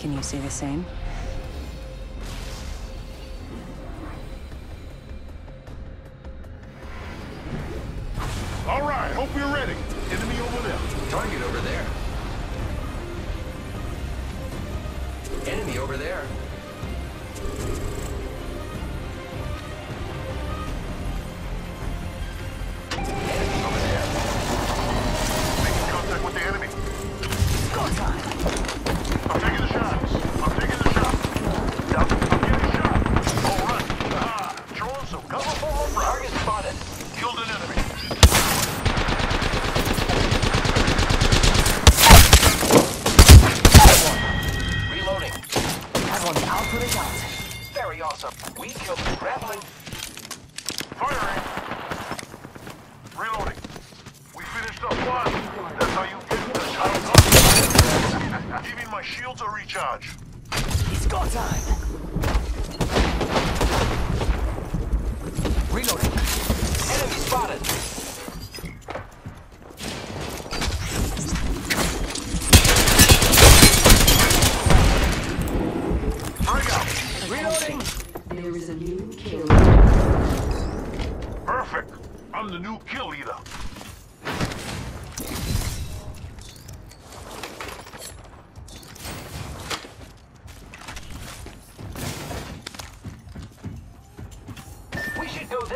Can you see the same? time.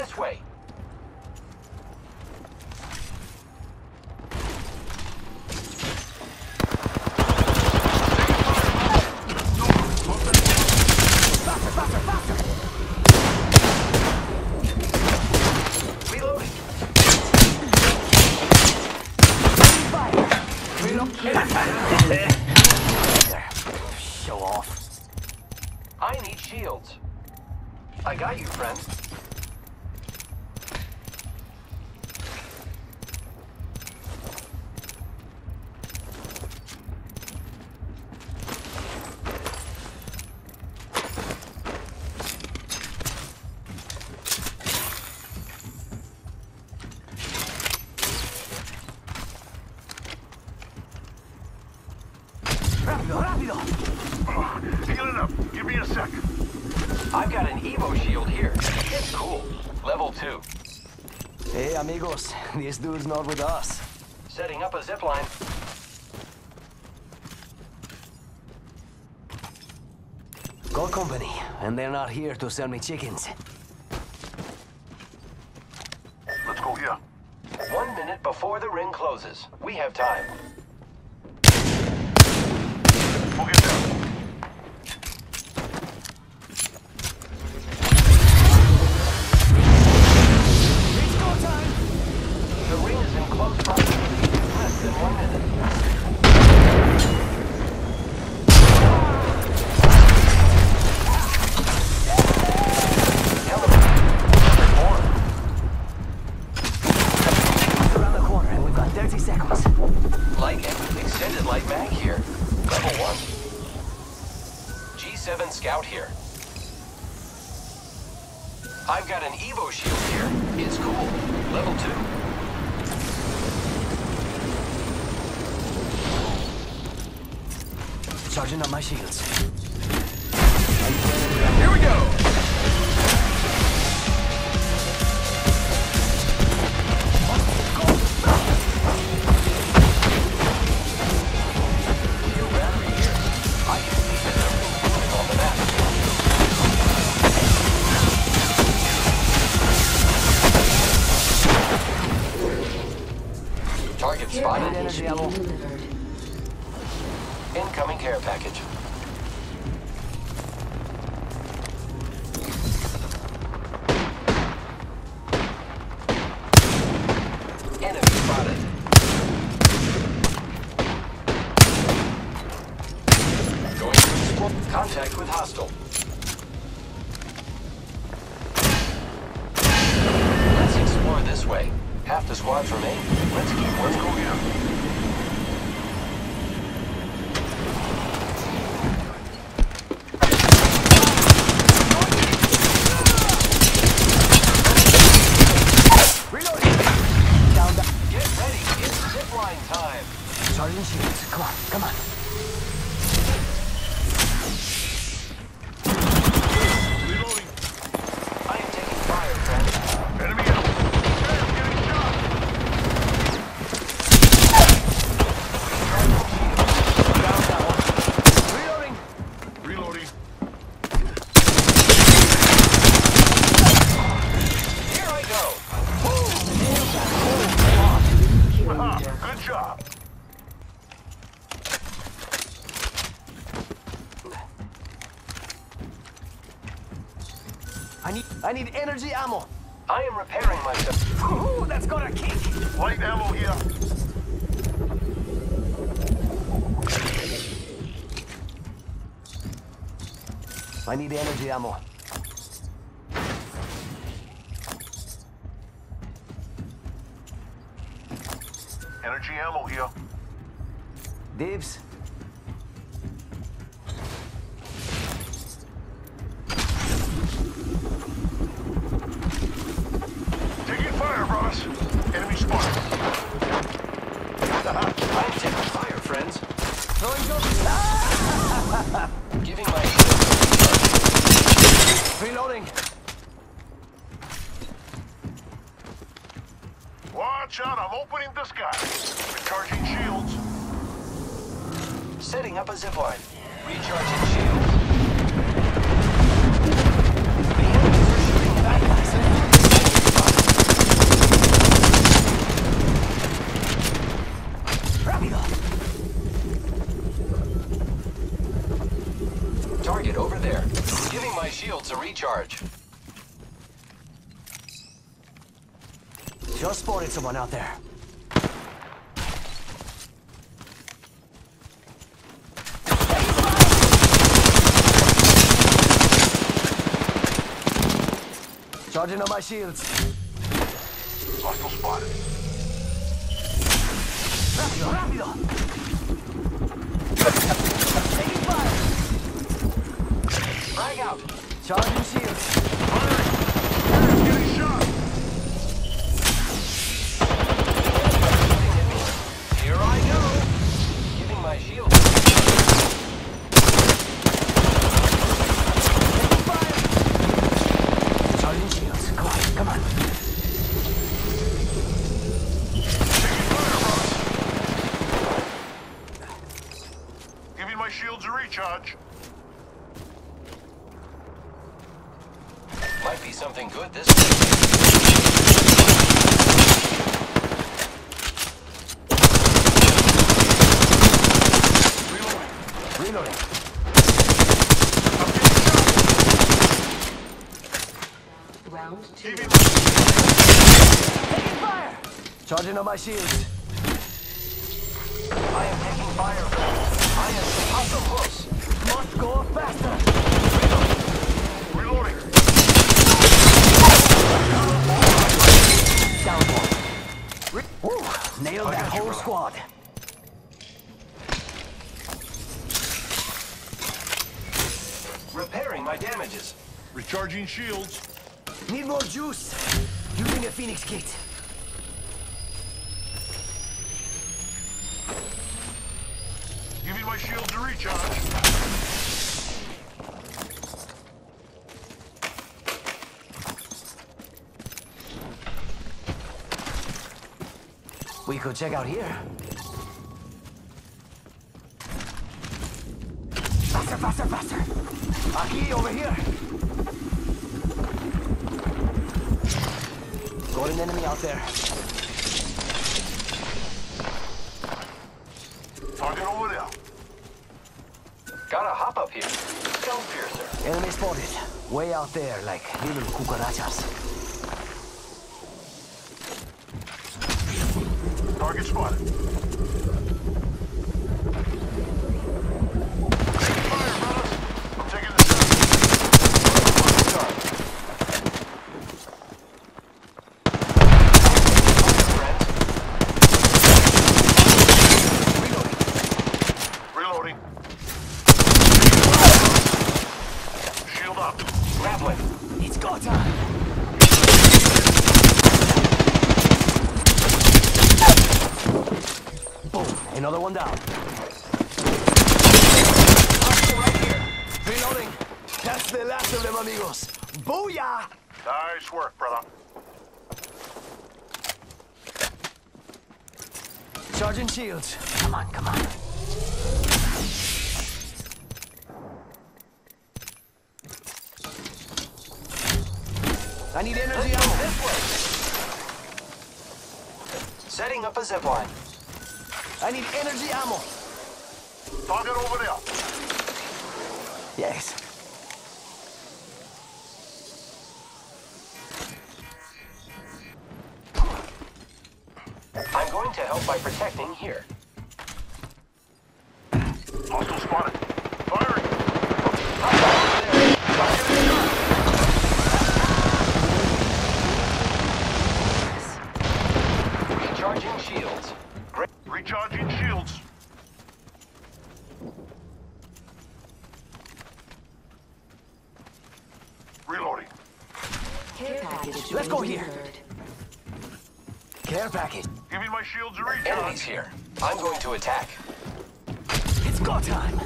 This way. Show off. I need shields. I got you, friend. Hey, amigos. This dude's not with us. Setting up a zipline. Gold Company, and they're not here to sell me chickens. Let's go here. One minute before the ring closes. We have time. Charging up my shields. Here we go! Target spotted. in Energy level. Incoming care package. I need energy ammo. Energy ammo here. Dibs. Taking fire, brothers. Enemy spotted. I'm taking fire, friends. Throwing jump. Giving my shield. Reloading. Watch out, I'm opening the sky. Recharging shields. Setting up a zipline. Recharging shields. Target over there. Giving my shields a recharge. Just spotted someone out there. Charging on my shields. Hostile spotted. Rápido, rápido. Taking fire. Frag out. Charging shields. Getting shot. Here I go. Giving my shield. Charging shields. Come on, come on. Taking fire, brothers. Giving my shields a recharge. Might be something good this way. Reloading. Reloading. I'm getting shot. Round two. Taking fire. Charging on my shields. I am taking fire. I am hostile close. Must go faster. Squad. Repairing my damages. Recharging shields. Need more juice. Using a Phoenix kit. Giving my shields a recharge. We could check out here. Faster, faster, faster. Aquí, over here. Got an enemy out there. Target over there. Gotta hop up here. Stealth piercer. Enemy spotted. Way out there, like little cucarachas. Target spotted. Taking fire, brothers. I'm taking the shot. Charge. Friends. Reloading. Shield up. Grappling. It's go time. Boom. Another one down. Right here. Reloading. That's the last of them, amigos. Booyah! Nice work, brother. Charging shields. Come on, come on. I need energy Let's ammo. this way. Setting up a zipline. I need energy ammo. Target over there. Yes. I'm going to help by protecting here. Recharging shields. Reloading. Care package Let's go here. Care package. Giving my shields a Enemies here. I'm going to attack. It's go time.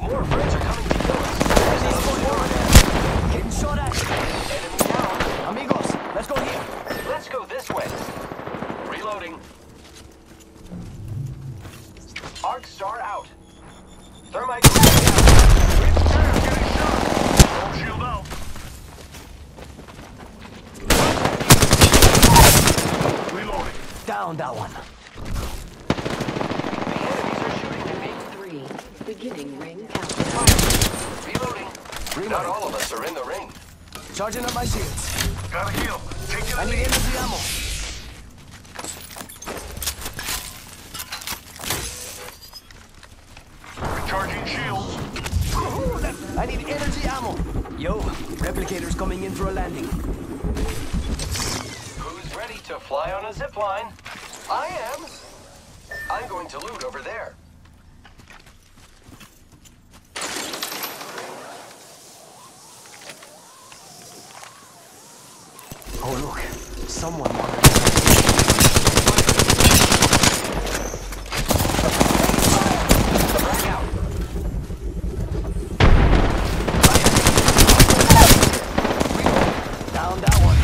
More friends are coming to kill us. Enemies going over there. Getting shot at. Enemy down. Amigos, let's go here. Let's go this way. Reloading. Arc star out. Thermite grenade down. Getting shot. Don't shield out. Reloading. Down that one. The enemies are shooting at me. Three. Beginning ring countdown. Reloading. Not all of us are in the ring. Charging up my shields. Gotta heal. Take it I need energy ammo. Recharging shields. I need energy ammo. Yo, replicators coming in for a landing. Who's ready to fly on a zip line? I am. I'm going to loot over there. Oh look, someone. Frag out. Down that one.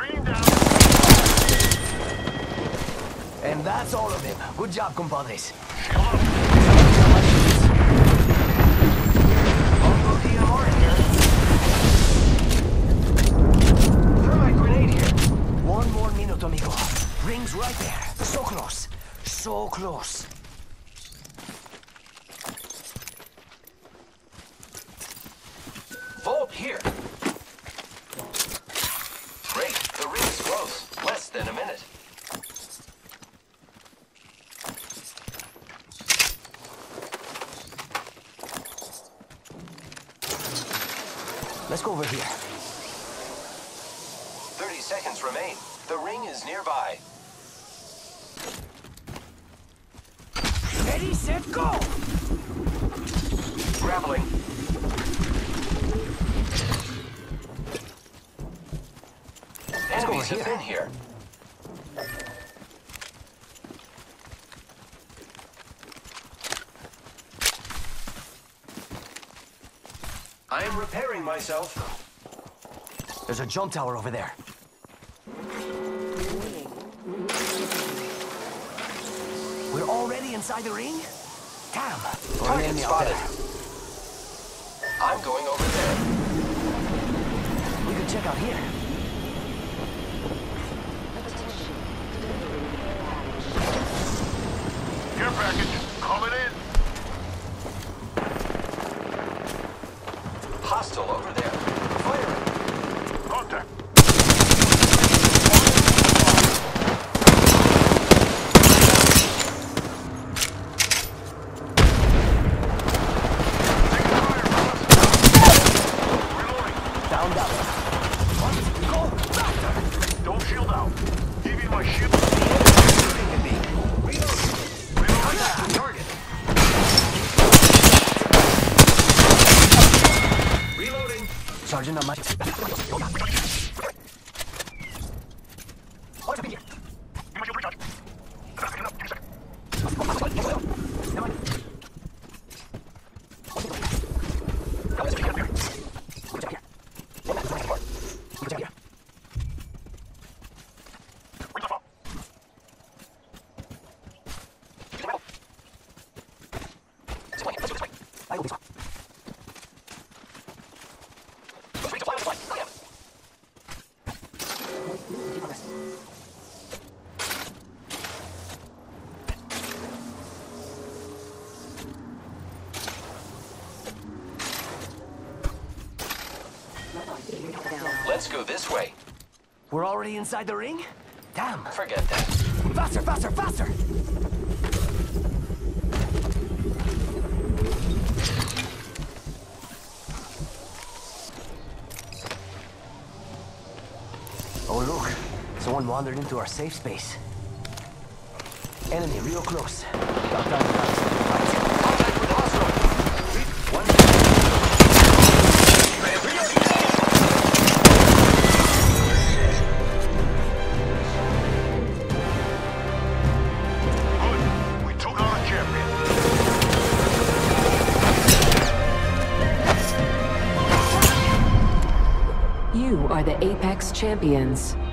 Rain down. And that's all of them. Good job, compadres. Up. Thermite grenade here. One more minute, amigo. Ring's right there. So close. So close. Vault here. Great. The ring's close. Less than a minute. Let's go over here. 30 seconds remain. The ring is nearby. Ready, set, go! Grappling. Enemies have been here. I am repairing myself. There's a jump tower over there. Inside the ring? Damn. Target in the spotted. there. I'm going over there. We could check out here. Care package. Coming in. Hostile over there. Firing. Contact. Taking fire, fellas. Reloading. Down that one. Let's go faster. Don't shield out. Giving my shield. Shooting at me. Reloading. Reloading. Target. Reloading. Charging up my... Watch me here. Give my shield recharge. Picking up. Give me a second. Bring the phone. I will be... Let's redeploy the flight. Go this way. We're already inside the ring? Damn. Forget that. Faster, faster, faster! Oh look, someone wandered into our safe space. Enemy real close. Lock down the Champions.